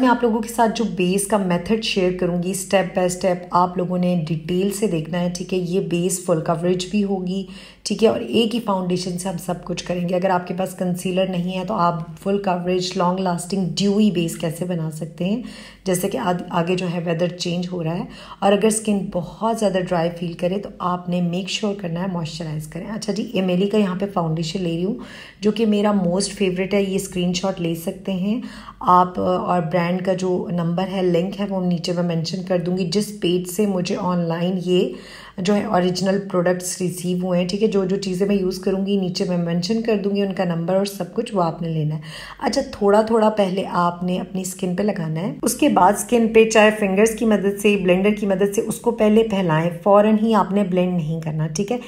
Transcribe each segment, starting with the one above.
मैं आप लोगों के साथ जो बेस का मेथड शेयर करूँगी स्टेप बाय स्टेप आप लोगों ने डिटेल से देखना है, ठीक है? ये बेस फुल कवरेज भी होगी, ठीक है? और एक ही फाउंडेशन से हम सब कुछ करेंगे। अगर आपके पास कंसीलर नहीं है तो आप full coverage long lasting dewy base कैसे बना सकते हैं? जैसे कि आगे जो है वेदर चेंज हो रहा है। और अगर स्किन बहुत ज़्यादा ड्राई फील करे तो आपने मेक श्योर sure करना है मॉइस्चराइज करें। अच्छा जी एम का यहाँ पे फाउंडेशन ले रही हूँ, जो कि मेरा मोस्ट फेवरेट है, ये स्क्रीनशॉट ले सकते हैं। आप, और ब्रांड का जो नंबर है लिंक है, वो नीचे मैं मेंशन कर दूँगी। जिस पेज से मुझे ऑनलाइन ये जो है ओरिजिनल प्रोडक्ट्स रिसीव हुए हैं, ठीक है जो जो चीज़ें मैं यूज़ करूँगी, नीचे मैं मेंशन कर दूँगी उनका नंबर और सब कुछ वो आपने लेना है। अच्छा थोड़ा थोड़ा पहले आपने अपनी स्किन पे लगाना है। उसके बाद स्किन पे, चाहे फिंगर्स की मदद से ब्लेंडर की मदद से, उसको पहले फैलाएँ। फ़ौरन ही आपने ब्लेंड नहीं करना, ठीक है?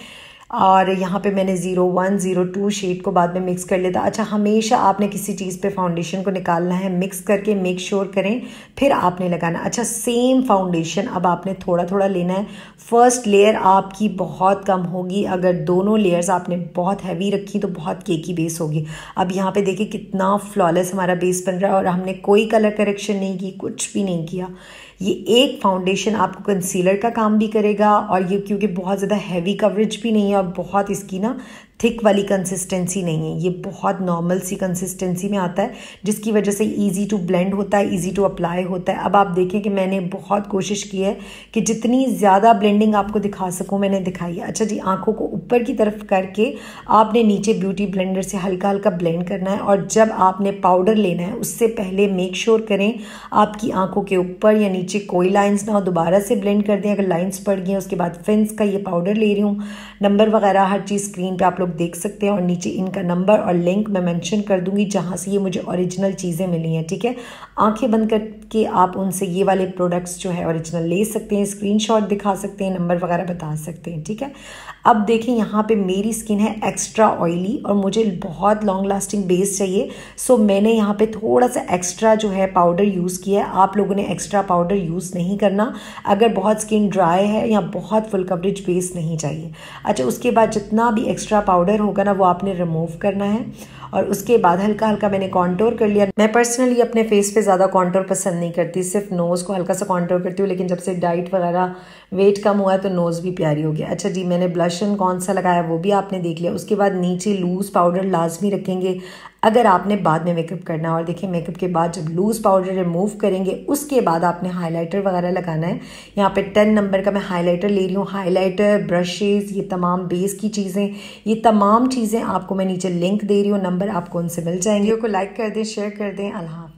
और यहाँ पे मैंने zero one zero two shade को बाद में मिक्स कर लिया था। अच्छा हमेशा आपने किसी चीज़ पे फाउंडेशन को निकालना है। मिक्स करके मेक श्योर sure करें, फिर आपने लगाना। अच्छा सेम फाउंडेशन अब आपने थोड़ा थोड़ा लेना है। फ़र्स्ट लेयर आपकी बहुत कम होगी। अगर दोनों लेयर्स आपने बहुत हैवी रखी तो बहुत केकी बेस होगी। अब यहाँ पर देखिए कितना फ्लॉलेस हमारा बेस बन रहा है और हमने कोई कलर करेक्शन नहीं की, कुछ भी नहीं किया। ये एक फाउंडेशन आपको कंसीलर का काम भी करेगा और ये क्योंकि बहुत ज़्यादा हैवी कवरेज भी नहीं है और बहुत इसकी ना थिक वाली कंसिस्टेंसी नहीं है। ये बहुत नॉर्मल सी कंसिस्टेंसी में आता है, जिसकी वजह से ईजी टू ब्लेंड होता है ईजी टू अप्लाई होता है। अब आप देखें कि मैंने बहुत कोशिश की है कि जितनी ज़्यादा ब्लेंडिंग आपको दिखा सकूँ, मैंने दिखाई है। अच्छा जी, आँखों को ऊपर की तरफ़ करके आपने नीचे ब्यूटी ब्लेंडर से हल्का हल्का ब्लेंड करना है और जब आपने पाउडर लेना है, उससे पहले मेक श्योर sure करें आपकी आँखों के ऊपर या नीचे कोई लाइन्स ना हो, दोबारा से ब्लेंड कर दें। अगर लाइन्स पड़ गई हैं, उसके बाद फिंस का ये पाउडर ले रही हूँ। नंबर वगैरह हर चीज़ स्क्रीन पर आप लोग देख सकते हैं और नीचे इनका नंबर और लिंक मैं मेंशन कर दूँगी जहाँ से ये मुझे ओरिजिनल चीज़ें मिली हैं, ठीक है? आँखें बंद करके आप उनसे ये वाले प्रोडक्ट्स जो है ओरिजिनल ले सकते हैं स्क्रीनशॉट दिखा सकते हैं नंबर वगैरह बता सकते हैं, ठीक है? अब देखें यहाँ पे मेरी स्किन है एक्स्ट्रा ऑयली और मुझे बहुत लॉन्ग लास्टिंग बेस चाहिए। सो मैंने यहाँ पे थोड़ा सा एक्स्ट्रा जो है पाउडर यूज़ किया है। आप लोगों ने एक्स्ट्रा पाउडर यूज़ नहीं करना। अगर बहुत स्किन ड्राई है या बहुत फुल कवरेज बेस नहीं चाहिए। अच्छा उसके बाद जितना भी एक्स्ट्रा पाउडर होगा ना, वो आपने रिमूव करना है। और उसके बाद हल्का हल्का मैंने कॉन्टोर कर लिया। मैं पर्सनली अपने फेस पे ज़्यादा कॉन्टोर पसंद नहीं करती, सिर्फ़ नोज़ को हल्का सा कॉन्टोर करती हूँ, लेकिन जब से डाइट वगैरह वेट कम हुआ है तो नोज़ भी प्यारी हो गया। अच्छा जी, मैंने ब्लशन कौन सा लगाया, वो भी आपने देख लिया। उसके बाद नीचे लूज़ पाउडर लाजमी रखेंगे। अगर आपने बाद में मेकअप करना और देखिए मेकअप के बाद जब लूज़ पाउडर रिमूव करेंगे, उसके बाद आपने हाइलाइटर वगैरह लगाना है। यहाँ पे टेन नंबर का मैं हाइलाइटर ले रही हूँ। हाइलाइटर ब्रशेज़ ये तमाम बेस की चीज़ें, ये तमाम चीज़ें आपको मैं नीचे लिंक दे रही हूँ। नंबर आपको उनसे मिल जाएँगे। को लाइक कर दें शेयर कर दें। अल्लाह